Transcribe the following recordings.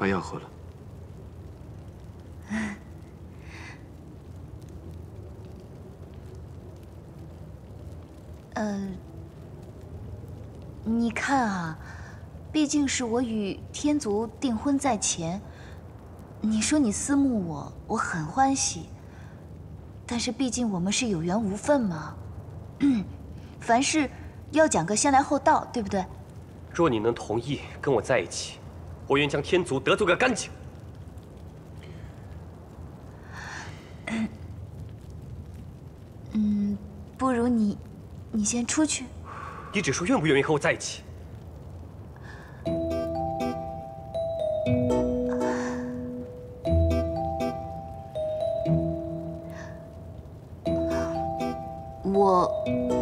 把药喝了。呃，你看啊，毕竟是我与天族订婚在前，你说你思慕我，我很欢喜。但是毕竟我们是有缘无分嘛，凡事要讲个先来后到，对不对？若你能同意跟我在一起，我愿将天族得罪个干净。嗯，不如你，你先出去。你只说愿不愿意和我在一起？我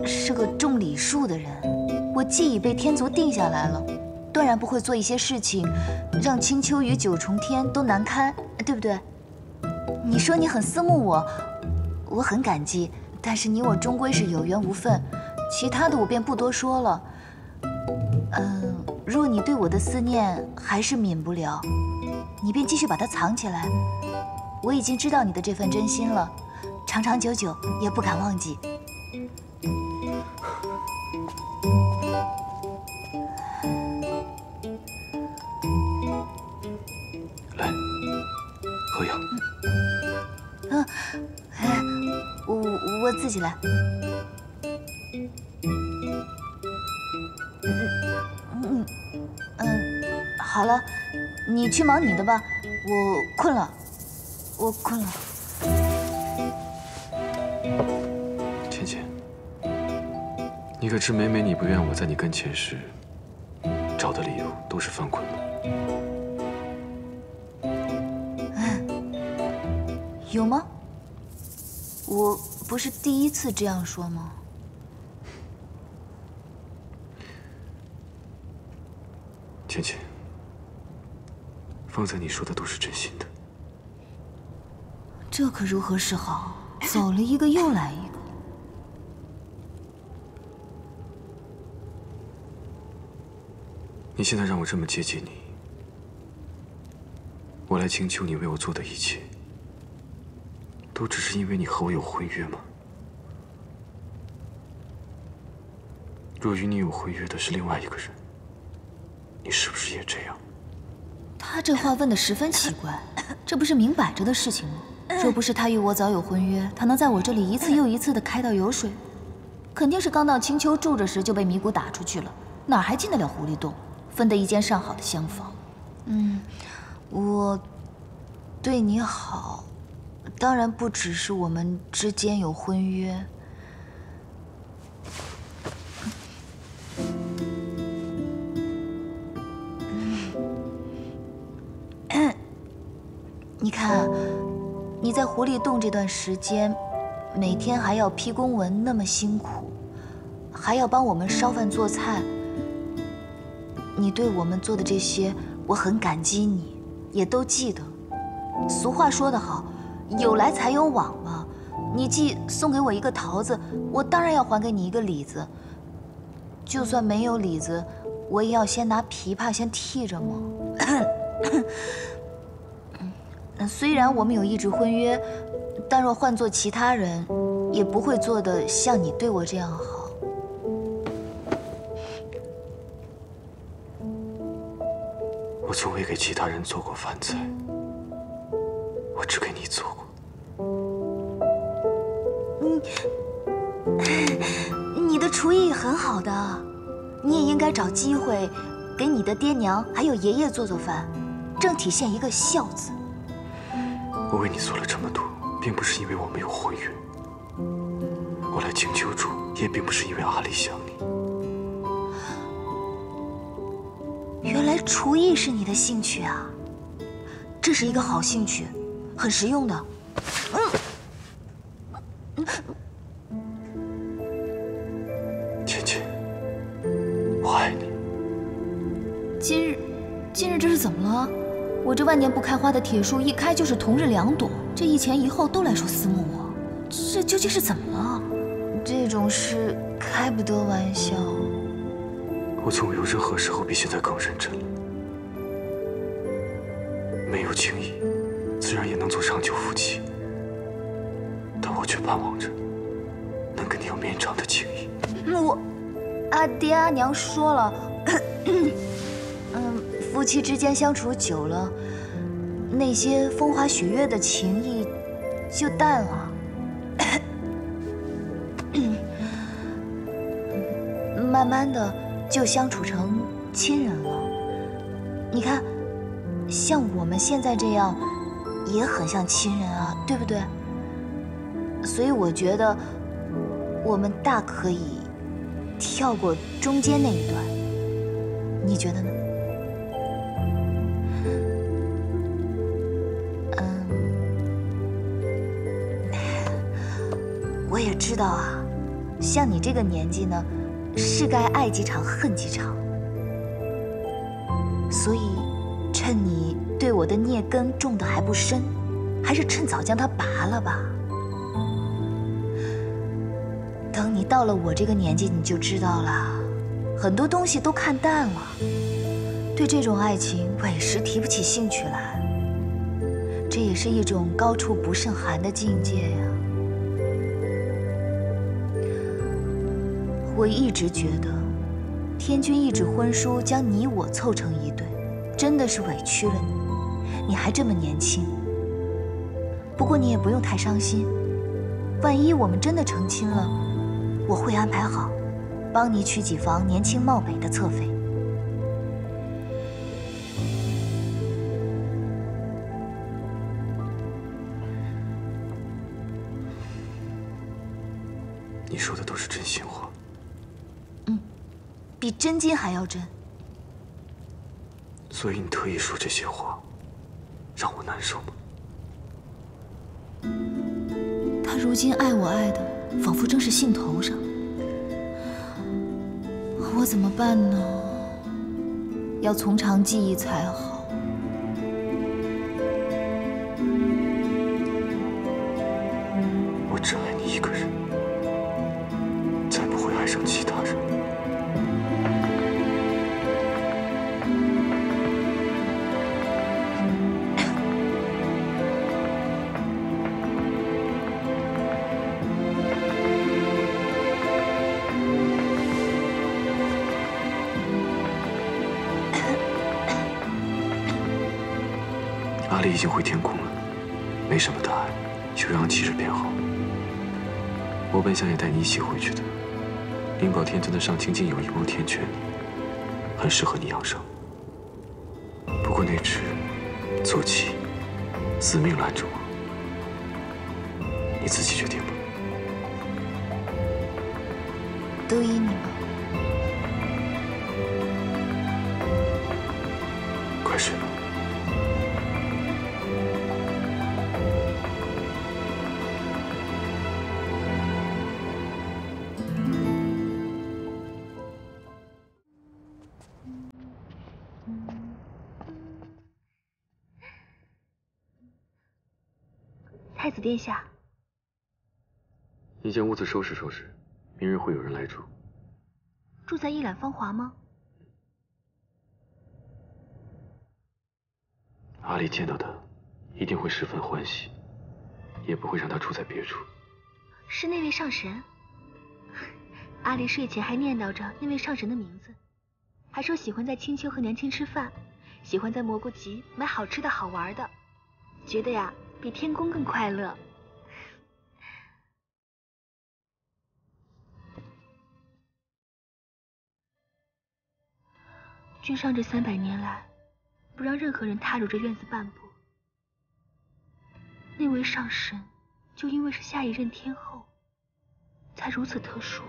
是个重礼数的人，我既已被天族定下来了，断然不会做一些事情，让青丘与九重天都难堪，对不对？你说你很思慕我，我很感激，但是你我终归是有缘无分，其他的我便不多说了。嗯，若你对我的思念还是泯不了，你便继续把它藏起来。我已经知道你的这份真心了，长长久久也不敢忘记。我自己来。嗯嗯嗯，好了，你去忙你的吧，我困了，我困了。芊芊，你可知每每你不愿我在你跟前时，找的理由都是犯困吗？有吗？我不是第一次这样说吗？芊芊，方才你说的都是真心的。这可如何是好？走了一个又来一个。你现在让我这么接近你，我来请求你为我做的一切，都只是因为你和我有婚约吗？若与你有婚约的是另外一个人，你是不是也这样？他这话问的十分奇怪，这不是明摆着的事情吗？若不是他与我早有婚约，他能在我这里一次又一次的开到油水？肯定是刚到青丘住着时就被迷谷打出去了，哪还进得了狐狸洞？分得一间上好的厢房。嗯，我对你好，当然不只是我们之间有婚约。你看，你在狐狸洞这段时间，每天还要批公文，那么辛苦，还要帮我们烧饭做菜。你对我们做的这些，我很感激你，也都记得。俗话说得好，有来才有往嘛。你既送给我一个桃子，我当然要还给你一个李子。就算没有李子，我也要先拿琵琶先替着嘛。虽然我们有一纸婚约，但若换做其他人，也不会做的像你对我这样好。我从未给其他人做过饭菜，我只给你做。你，你的厨艺很好的，你也应该找机会给你的爹娘还有爷爷做做饭，正体现一个孝字。我为你做了这么多，并不是因为我没有婚约。我来请求主，也并不是因为阿离想你。原来厨艺是你的兴趣啊！这是一个好兴趣，很实用的。芊芊，我爱你。今日，今日这是怎么了？我这万年不开花的铁树，一开就是同日两朵，这一前一后都来说思慕我，这究竟是怎么了？这种事开不得玩笑。我从未有任何时候比现在更认真了。没有情谊，自然也能做长久夫妻。我却盼望着能跟你有绵长的情谊。我，阿爹阿娘说了，嗯，夫妻之间相处久了，那些风花雪月的情谊就淡了，慢慢的就相处成亲人了。你看，像我们现在这样，也很像亲人啊，对不对？所以我觉得，我们大可以跳过中间那一段，你觉得呢？嗯，我也知道啊，像你这个年纪呢，是该爱几场恨几场。所以，趁你对我的孽根种的还不深，还是趁早将它拔了吧。等你到了我这个年纪，你就知道了，很多东西都看淡了，对这种爱情委实提不起兴趣来。这也是一种高处不胜寒的境界呀。我一直觉得，天君一纸婚书将你我凑成一对。真的是委屈了你，你还这么年轻。不过你也不用太伤心，万一我们真的成亲了，我会安排好，帮你娶几房年轻貌美的侧妃。你说的都是真心话。嗯，比真金还要真。所以你特意说这些话，让我难受吗？他如今爱我爱的，仿佛正是兴头上，我怎么办呢？要从长计议才好。我只爱你一个人，再不会爱上其他人。已经回天宫了，没什么大碍，休养几日便好。我本想也带你一起回去的。灵宝天尊的上清境有一汪天泉，很适合你养伤。不过那只坐骑死命拦着我，你自己决定吧。都依你了。子殿下，你将屋子收拾收拾，明日会有人来住。住在一览芳华吗？阿离见到他，一定会十分欢喜，也不会让他住在别处。是那位上神。阿离睡前还念叨着那位上神的名字，还说喜欢在青丘和娘亲吃饭，喜欢在蘑菇集买好吃的好玩的，觉得呀比天宫更快乐。君上这三百年来，不让任何人踏入这院子半步。那位上神，就因为是下一任天后，才如此特殊。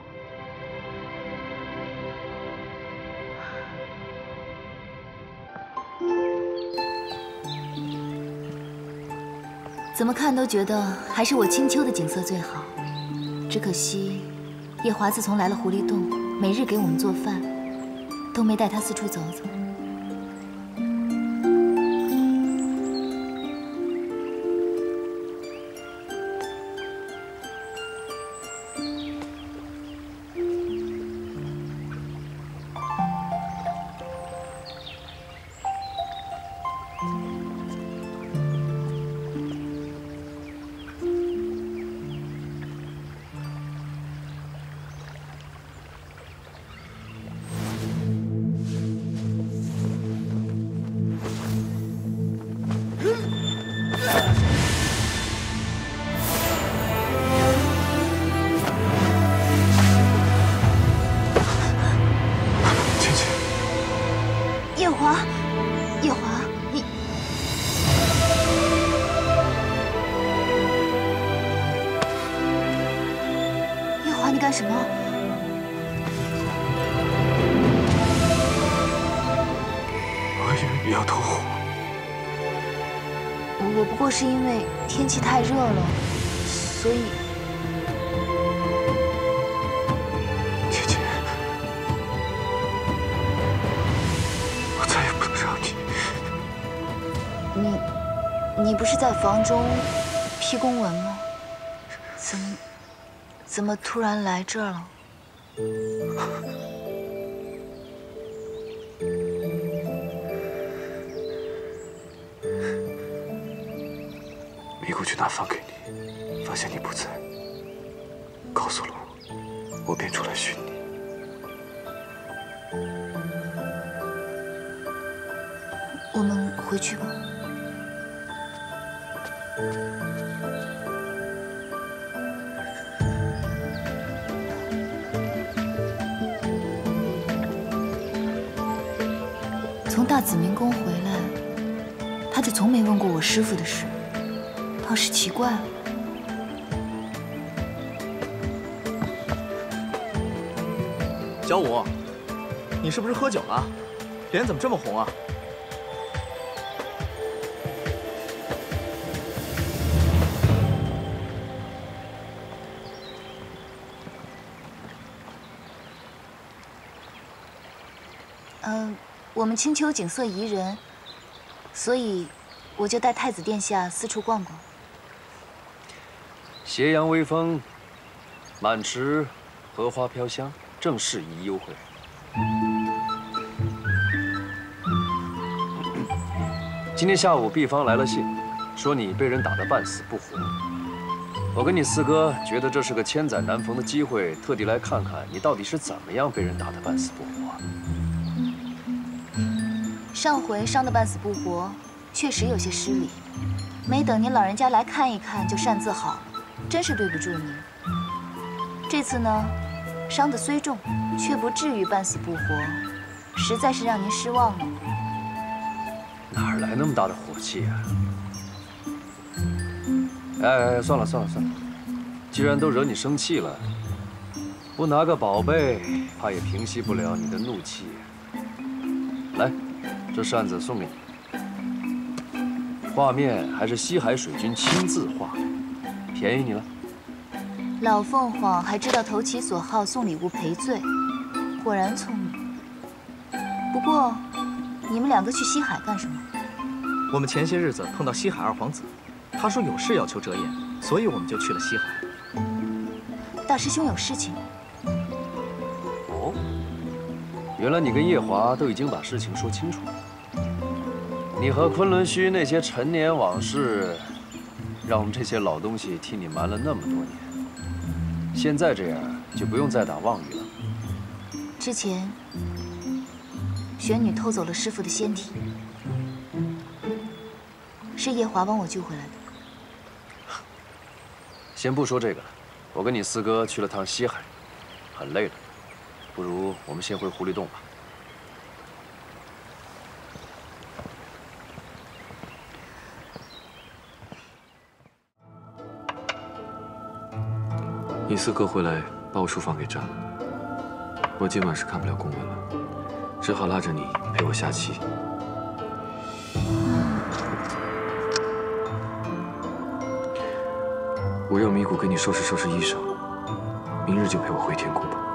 怎么看都觉得还是我青丘的景色最好，只可惜夜华自从来了狐狸洞，每日给我们做饭，都没带他四处走走。不过是因为天气太热了，所以。姐姐，我再也不能让你。你，你不是在房中批公文吗？怎么，怎么突然来这儿了？咪咕去拿饭给你，发现你不在，告诉了我，我便出来寻你。我们回去吧。从大紫明宫回来，他就从没问过我师父的事，倒是奇怪了。小五，你是不是喝酒了？脸怎么这么红啊？我们青丘景色宜人，所以我就带太子殿下四处逛逛。斜阳微风，满池荷花飘香，正适宜幽会。今天下午，毕方来了信，说你被人打得半死不活。我跟你四哥觉得这是个千载难逢的机会，特地来看看你到底是怎么样被人打得半死不活。上回伤得半死不活，确实有些失礼。没等您老人家来看一看就擅自好了，真是对不住您。这次呢，伤得虽重，却不至于半死不活，实在是让您失望了。哪来那么大的火气啊？哎，算了算了算了，既然都惹你生气了，不拿个宝贝，怕也平息不了你的怒气。来。这扇子送给你，画面还是西海水军亲自画，便宜你了。老凤凰还知道投其所好送礼物赔罪，果然聪明。不过，你们两个去西海干什么？我们前些日子碰到西海二皇子，他说有事要求折颜，所以我们就去了西海。大师兄有事情？哦，原来你跟夜华都已经把事情说清楚了。你和昆仑虚那些陈年往事，让我们这些老东西替你瞒了那么多年。现在这样，就不用再打妄语了。之前，玄女偷走了师父的仙体，是夜华帮我救回来的。先不说这个了，我跟你四哥去了趟西海，很累了，不如我们先回狐狸洞吧。四哥回来把我书房给占了，我今晚是看不了公文了，只好拉着你陪我下棋。我让米谷给你收拾收拾衣裳，明日就陪我回天宫吧。